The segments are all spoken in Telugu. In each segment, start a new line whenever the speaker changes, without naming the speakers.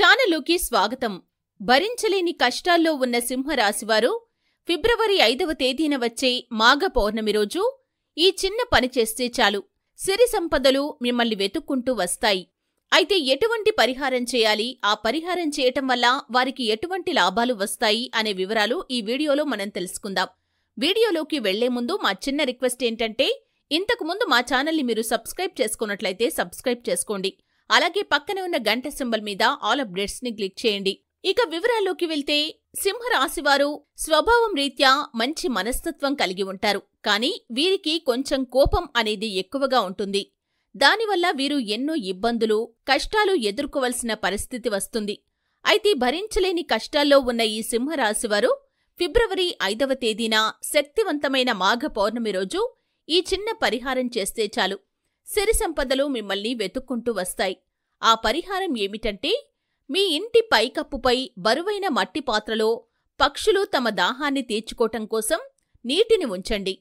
ఛానలుకి స్వాగతం. భరించలేని కష్టాల్లో ఉన్న సింహరాశివారు ఫిబ్రవరి ఐదవ తేదీన వచ్చే మాఘ పౌర్ణమి రోజు ఈ చిన్న పని చేస్తే చాలు. సిరి సంపదలు మిమ్మల్ని వెతుక్కుంటూ వస్తాయి. అయితే ఎటువంటి పరిహారం చేయాలి? ఆ పరిహారం చేయటం వల్ల వారికి ఎటువంటి లాభాలు వస్తాయి? అనే వివరాలు ఈ వీడియోలో మనం తెలుసుకుందాం. వీడియోలోకి వెళ్ళే ముందు మా చిన్న రిక్వెస్ట్ ఏంటంటే ఇంతకు ముందు మా ఛానల్ని మీరు సబ్స్క్రైబ్ చేసుకున్నట్లయితే సబ్స్క్రైబ్ చేసుకోండి. అలాగే పక్కన ఉన్న గంట సింబల్ మీద ఆల్ అప్డేట్స్ని క్లిక్ చేయండి. ఇక వివరాల్లోకి వెళ్తే సింహరాశివారు స్వభావం రీత్యా మంచి మనస్తత్వం కలిగి ఉంటారు. కానీ వీరికి కొంచెం కోపం అనేది ఎక్కువగా ఉంటుంది. దానివల్ల వీరు ఎన్నో ఇబ్బందులు కష్టాలు ఎదుర్కోవలసిన పరిస్థితి వస్తుంది. అయితే భరించలేని కష్టాల్లో ఉన్న ఈ సింహరాశివారు ఫిబ్రవరి ఐదవ తేదీన శక్తివంతమైన మాఘ పౌర్ణమి రోజు ఈ చిన్న పరిహారం చేస్తే చాలు. సిరి సంపదలు మిమ్మల్ని వెతుక్కుంటూ వస్తాయి. ఆ పరిహారం ఏమిటంటే మీ ఇంటి పైకప్పుపై బరువైన మట్టి పాత్రలో పక్షులు తమ దాహాన్ని తీర్చుకోవటం కోసం నీటిని ఉంచండి.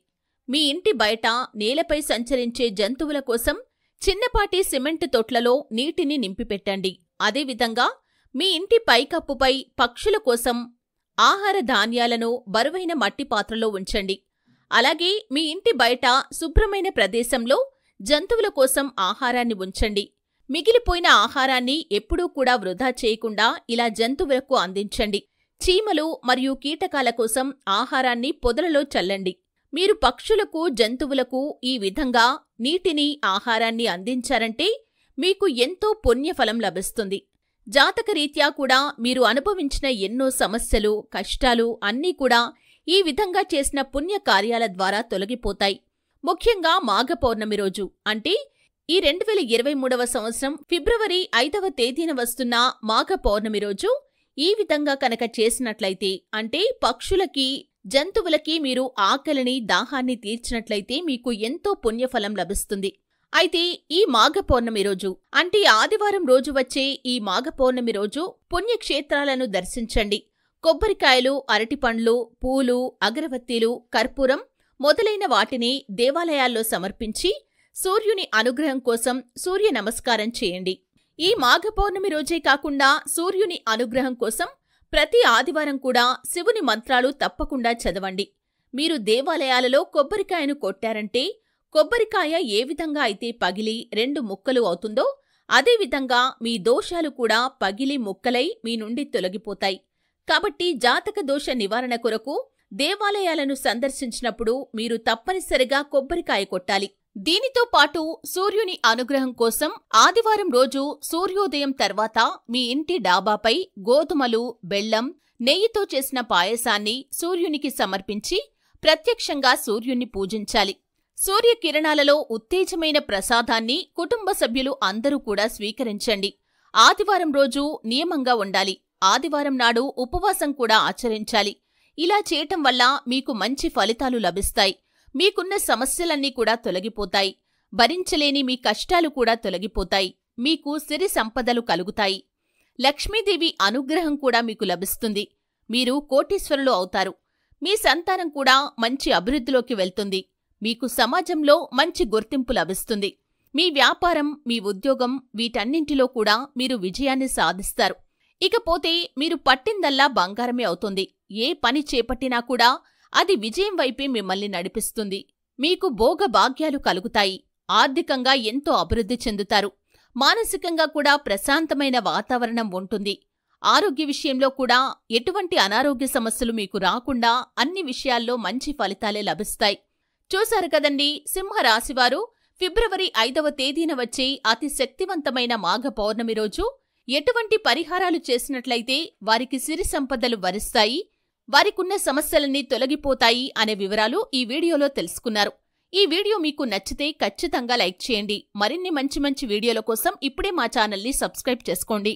మీ ఇంటి బయట నేలపై సంచరించే జంతువుల కోసం చిన్నపాటి సిమెంట్ తొట్లలో నీటిని నింపిపెట్టండి. అదేవిధంగా మీ ఇంటి పైకప్పుపై పక్షుల కోసం ఆహార ధాన్యాలను బరువైన మట్టి పాత్రలో ఉంచండి. అలాగే మీ ఇంటి బయట శుభ్రమైన ప్రదేశంలో జంతువుల కోసం ఆహారాన్ని ఉంచండి. మిగిలిపోయిన ఆహారాన్ని ఎప్పుడూ కూడా వృధా చేయకుండా ఇలా జంతువులకు అందించండి. చీమలు మరియు కీటకాల కోసం ఆహారాన్ని పొదలలో చల్లండి. మీరు పక్షులకు జంతువులకు ఈ విధంగా నీటిని ఆహారాన్ని అందించారంటే మీకు ఎంతో పుణ్యఫలం లభిస్తుంది. జాతకరీత్యా కూడా మీరు అనుభవించిన ఎన్నో సమస్యలు కష్టాలు అన్నీ కూడా ఈ విధంగా చేసిన పుణ్య కార్యాల ద్వారా తొలగిపోతాయి. ముఖ్యంగా మాఘ పౌర్ణమి రోజు. అంటే ఈ రెండు వేల ఇరవై మూడవ సంవత్సరం ఫిబ్రవరి ఐదవ తేదీన వస్తున్న మాఘ పౌర్ణమి రోజు ఈ విధంగా కనుక చేసినట్లయితే అంటే పక్షులకి జంతువులకి మీరు ఆకలిని దాహాన్ని తీర్చినట్లయితే మీకు ఎంతో పుణ్యఫలం లభిస్తుంది. అయితే ఈ మాఘ పౌర్ణమి రోజు అంటే ఆదివారం రోజు వచ్చే ఈ మాఘ పౌర్ణమి రోజు పుణ్యక్షేత్రాలను దర్శించండి. కొబ్బరికాయలు అరటిపండ్లు పూలు అగరబత్తీలు కర్పూరం మొదలైన వాటిని దేవాలయాల్లో సమర్పించి సూర్యుని అనుగ్రహం కోసం సూర్య నమస్కారం చేయండి. ఈ మాఘ పౌర్ణమి రోజే కాకుండా సూర్యుని అనుగ్రహం కోసం ప్రతి ఆదివారం కూడా శివుని మంత్రాలు తప్పకుండా చదవండి. మీరు దేవాలయాలలో కొబ్బరికాయను కొట్టారంటే కొబ్బరికాయ ఏ విధంగా అయితే పగిలి రెండు ముక్కలు అవుతుందో అదేవిధంగా మీ దోషాలు కూడా పగిలి ముక్కలై మీ నుండి తొలగిపోతాయి. కాబట్టి జాతక దోష నివారణ కొరకు దేవాలయాలను సందర్శించినప్పుడు మీరు తప్పనిసరిగా కొబ్బరికాయ కొట్టాలి. దీనితో పాటు సూర్యుని అనుగ్రహం కోసం ఆదివారం రోజు సూర్యోదయం తర్వాత మీ ఇంటి డాబాపై గోధుమలు బెల్లం నెయ్యితో చేసిన పాయసాన్ని సూర్యునికి సమర్పించి ప్రత్యక్షంగా సూర్యుణ్ణి పూజించాలి. సూర్యకిరణాలలో ఉత్తేజమైన ప్రసాదాన్ని కుటుంబ సభ్యులు అందరూ కూడా స్వీకరించండి. ఆదివారం రోజు నియమంగా ఉండాలి. ఆదివారం నాడు ఉపవాసం కూడా ఆచరించాలి. ఇలా చేయటం వల్ల మీకు మంచి ఫలితాలు లభిస్తాయి. మీకున్న సమస్యలన్నీ కూడా తొలగిపోతాయి. భరించలేని మీ కష్టాలు కూడా తొలగిపోతాయి. మీకు సిరి సంపదలు కలుగుతాయి. లక్ష్మీదేవి అనుగ్రహం కూడా మీకు లభిస్తుంది. మీరు కోటీశ్వరులు అవుతారు. మీ సంతానం కూడా మంచి అభివృద్ధిలోకి వెళ్తుంది. మీకు సమాజంలో మంచి గుర్తింపు లభిస్తుంది. మీ వ్యాపారం మీ ఉద్యోగం వీటన్నింటిలో కూడా మీరు విజయాన్ని సాధిస్తారు. ఇకపోతే మీరు పట్టిందల్లా బంగారమే అవుతుంది. ఏ పని చేపట్టినా కూడా అది విజయం వైపే మిమ్మల్ని నడిపిస్తుంది. మీకు భోగ భాగ్యాలు కలుగుతాయి. ఆర్థికంగా ఎంతో అభివృద్ధి చెందుతారు. మానసికంగా కూడా ప్రశాంతమైన వాతావరణం ఉంటుంది. ఆరోగ్య విషయంలో కూడా ఎటువంటి అనారోగ్య సమస్యలు మీకు రాకుండా అన్ని విషయాల్లో మంచి ఫలితాలే లభిస్తాయి. చూశారు కదండి సింహరాశివారు ఫిబ్రవరి ఐదవ తేదీన వచ్చే అతి శక్తివంతమైన మాఘ పౌర్ణమి రోజు ఎటువంటి పరిహారాలు చేసినట్లయితే వారికి సిరి సంపదలు వరిస్తాయి వారికున్న సమస్యలన్నీ తొలగిపోతాయి అనే వివరాలు ఈ వీడియోలో తెలుసుకున్నారు. ఈ వీడియో మీకు నచ్చితే ఖచ్చితంగా లైక్ చేయండి. మరిన్ని మంచి మంచి వీడియోల కోసం ఇప్పుడే మా ఛానల్ని సబ్స్క్రైబ్ చేసుకోండి.